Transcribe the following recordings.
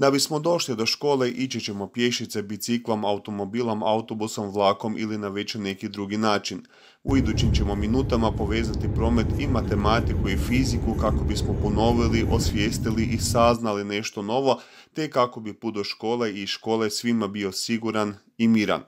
Da bismo došli do škole ići ćemo pješice, biciklom, automobilom, autobusom, vlakom ili na već neki drugi način. U idućim ćemo minutama povezati promet i matematiku i fiziku kako bismo ponovili, osvijestili i saznali nešto novo, te kako bi put do škole i škole svima bio siguran i miran.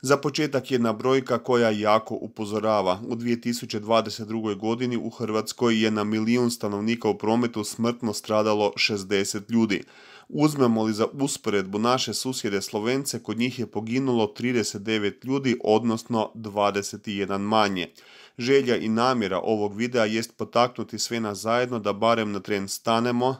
Za početak jedna brojka koja jako upozorava. U 2022. godini u Hrvatskoj je na milijun stanovnika u prometu smrtno stradalo 60 ljudi. Uzmemo li za usporedbu naše susjede Slovence, kod njih je poginulo 39 ljudi, odnosno 21 manje. Želja i namjera ovog videa jest potaknuti sve nas zajedno da barem na tren stanemo,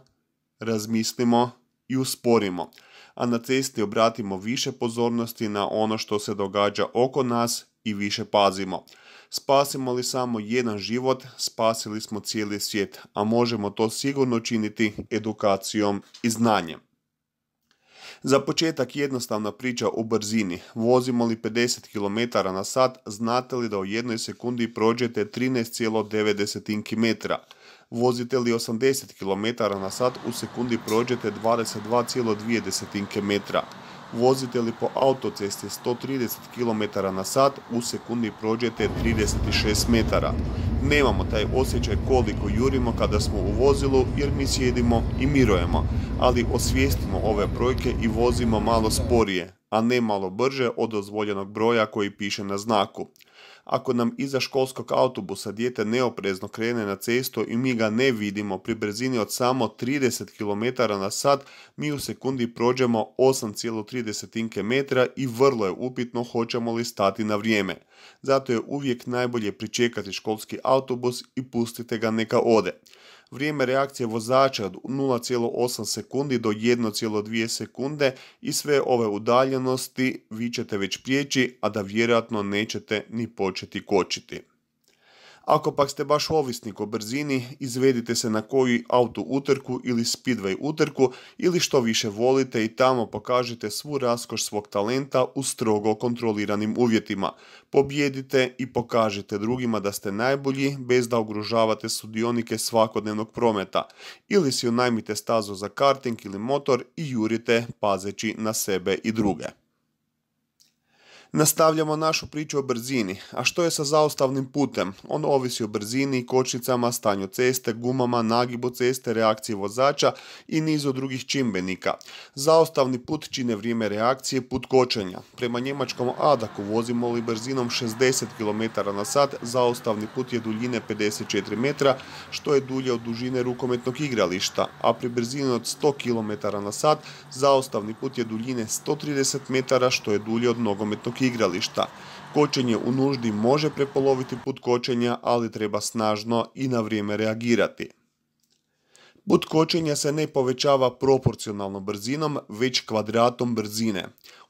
razmislimo i usporimo a na cesti obratimo više pozornosti na ono što se događa oko nas i više pazimo. Spasimo li samo jedan život, spasili smo cijeli svijet, a možemo to sigurno činiti edukacijom i znanjem. Za početak jednostavna priča o brzini. Vozimo li 50 km na sat, znate li da u jednoj sekundi prođete 13,9 km? Vozite li 80 km na sat, u sekundi prođete 22,2 km. Vozite li po autocesti 130 km na sat, u sekundi prođete 36 metara. Nemamo taj osjećaj koliko jurimo kada smo u vozilu jer mi sjedimo i mirujemo, ali osvijestimo ove brojke i vozimo malo sporije, a ne malo brže od dozvoljenog broja koji piše na znaku. Ako nam iza školskog autobusa dijete neoprezno krene na cestu i mi ga ne vidimo pri brzini od samo 30 km na sat, mi u sekundi prođemo 8,3 metra i vrlo je upitno hoćemo li stati na vrijeme. Zato je uvijek najbolje pričekati školski autobus i pustite ga neka ode. Vrijeme reakcije vozača od 0,8 sekundi do 1,2 sekunde i sve ove udaljenosti vi ćete već prijeći, a da vjerojatno nećete ni početi kočiti. Ako pak ste baš ovisnik o brzini, izvedite se na koju auto utrku ili speedway utrku ili što više volite i tamo pokažite svu raskoš svog talenta u strogo kontroliranim uvjetima. Pobjedite i pokažite drugima da ste najbolji bez da ugrožavate sudionike svakodnevnog prometa. Ili si unajmite stazu za karting ili motor i jurite pazeći na sebe i druge. Nastavljamo našu priču o brzini. A što je sa zaustavnim putem? On ovisi o brzini, kočnicama, stanju ceste, gumama, nagibu ceste, reakcije vozača i nizu drugih čimbenika. Zaustavni put čine vrijeme reakcije put kočenja. Prema njemačkom Adaku vozimo li brzinom 60 km na sat, zaustavni put je duljine 54 metra, što je dulje od dužine rukometnog igrališta, a pri brzini od 100 km na sat, zaustavni put je duljine 130 metara, što je dulje od nogometnog igrališta. Kočenje u nuždi može prepoloviti put kočenja, ali treba snažno i na vrijeme reagirati. Put kočenja se ne povećava proporcionalno brzinom, već kvadratom brzine.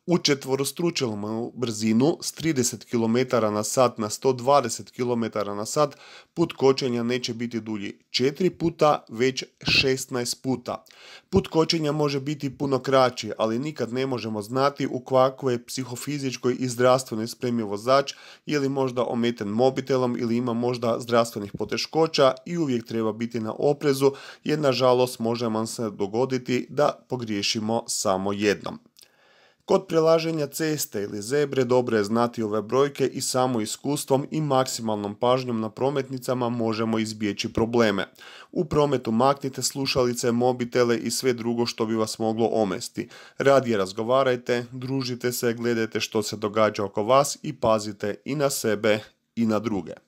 U četvorostručelnu brzinu s 30 km na sat na 120 km na sat put kočenja neće biti dulji 4 puta, već 16 puta. Put kočenja može biti puno kraći, ali nikad ne možemo znati u kakvoj psihofizičkoj i zdravstvenoj spremi vozač ili možda ometen mobitelom ili ima možda zdravstvenih poteškoća i uvijek treba biti na oprezu jer nažalost može vam se dogoditi da pogriješimo samo jednom. Kod prelaženja ceste ili zebre dobro je znati ove brojke i samo iskustvom i maksimalnom pažnjom na prometnicama možemo izbjeći probleme. U prometu maknite slušalice, mobitele i sve drugo što bi vas moglo omesti. Radije razgovarajte, družite se, gledajte što se događa oko vas i pazite i na sebe i na druge.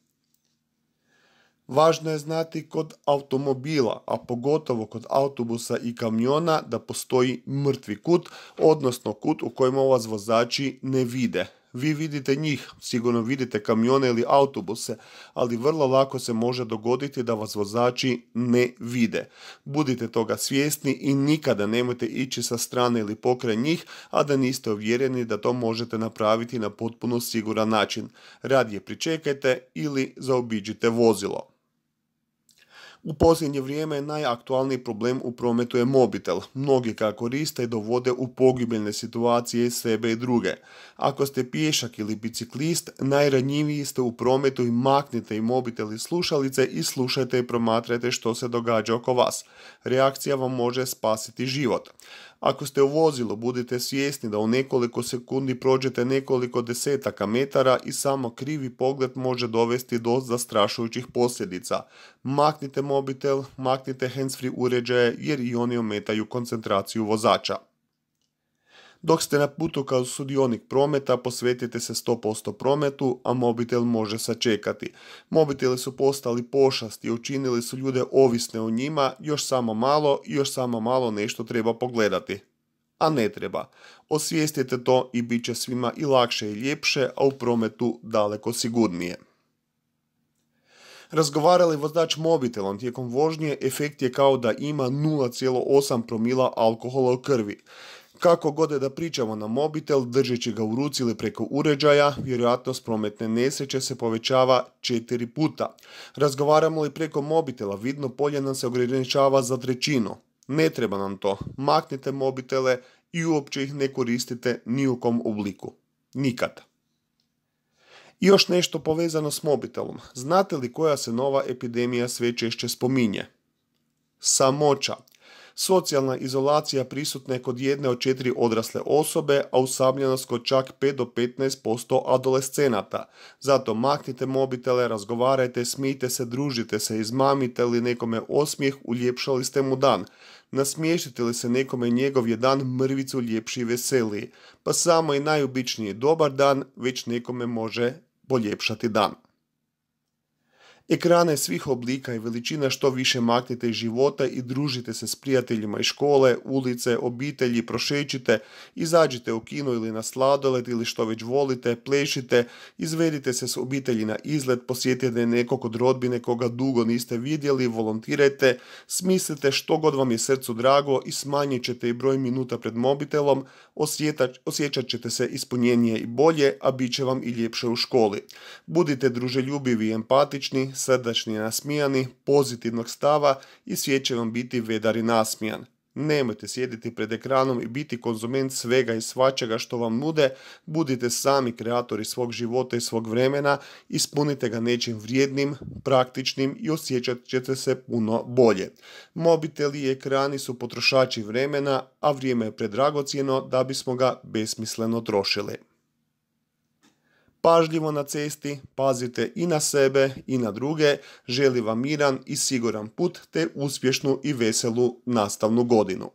Važno je znati kod automobila, a pogotovo kod autobusa i kamiona da postoji mrtvi kut, odnosno kut u kojem vas vozači ne vide. Vi vidite njih, sigurno vidite kamione ili autobuse, ali vrlo lako se može dogoditi da vas vozači ne vide. Budite toga svjesni i nikada nemojte ići sa strane ili pokraj njih, a da niste uvjereni da to možete napraviti na potpuno siguran način. Radije pričekajte ili zaobiđite vozilo. U posljednje vrijeme najaktualniji problem u prometu je mobitel. Mnogi ga koriste i dovode u pogibeljne situacije sebe i druge. Ako ste pješak ili biciklist, najranjiviji ste u prometu i maknite i mobitel i slušalice i slušajte i promatrajte što se događa oko vas. Reakcija vam može spasiti život. Ako ste u vozilu, budite svjesni da u nekoliko sekundi prođete nekoliko desetaka metara i samo krivi pogled može dovesti do zastrašujućih posljedica. Maknite mobitel, maknite handsfree uređaje jer i oni ometaju koncentraciju vozača. Dok ste na putu kao sudionik prometa, posvetite se 100% prometu, a mobitel može sačekati. Mobiteli su postali pošast i učinili su ljude ovisne o njima, još samo malo i još samo malo nešto treba pogledati. A ne treba. Osvijestite to i bit će svima i lakše i ljepše, a u prometu daleko sigurnije. Razgovarali vozač mobitelom tijekom vožnje, efekt je kao da ima 0,8 promila alkohola u krvi. Kako god da pričamo na mobitel, držeći ga u ruci ili preko uređaja, vjerojatnost prometne nesreće se povećava četiri puta. Razgovaramo li preko mobitela, vidno polje nam se ograničava za trećinu. Ne treba nam to. Maknite mobitele i uopće ih ne koristite ni u kom obliku. Nikad. I još nešto povezano s mobitelom. Znate li koja se nova epidemija sve češće spominje? Samoća. Socijalna izolacija prisutna je kod jedne od četiri odrasle osobe, a usamljenost kod čak 5 do 15% adolescenata. Zato maknite mobitele, razgovarajte, smijte se, družite se, izmamite li nekome osmijeh, uljepšali ste mu dan. Nasmiješite li se nekome njegov je dan mrvicu ljepši i veseliji. Pa samo i najobičniji dobar dan već nekome može poljepšati dan. Ekrane svih oblika i veličina što više maknite iz života i družite se s prijateljima iz škole, ulice, obitelji, prošećite, izađite u kino ili na sladoled ili što već volite, plešite, izvedite se s obitelji na izlet, posjetite nekog od rodbine koga dugo niste vidjeli, volontirajte, smislite što god vam je srcu drago i smanjit ćete i broj minuta pred mobitelom, osjećat ćete se ispunjenije i bolje, a bit će vam i ljepše u školi. Budite druželjubivi i empatični, srdačni i nasmijani, pozitivnog stava i svijet će vam biti vedar i nasmijan. Nemojte sjediti pred ekranom i biti konzument svega i svačega što vam nude, budite sami kreatori svog života i svog vremena, ispunite ga nečim vrijednim, praktičnim i osjećat ćete se puno bolje. Mobiteli i ekrani su potrošači vremena, a vrijeme je predragocjeno da bismo ga besmisleno trošili pažljivo na cesti, pazite i na sebe i na druge, želi vam miran i siguran put te uspješnu i veselu nastavnu godinu.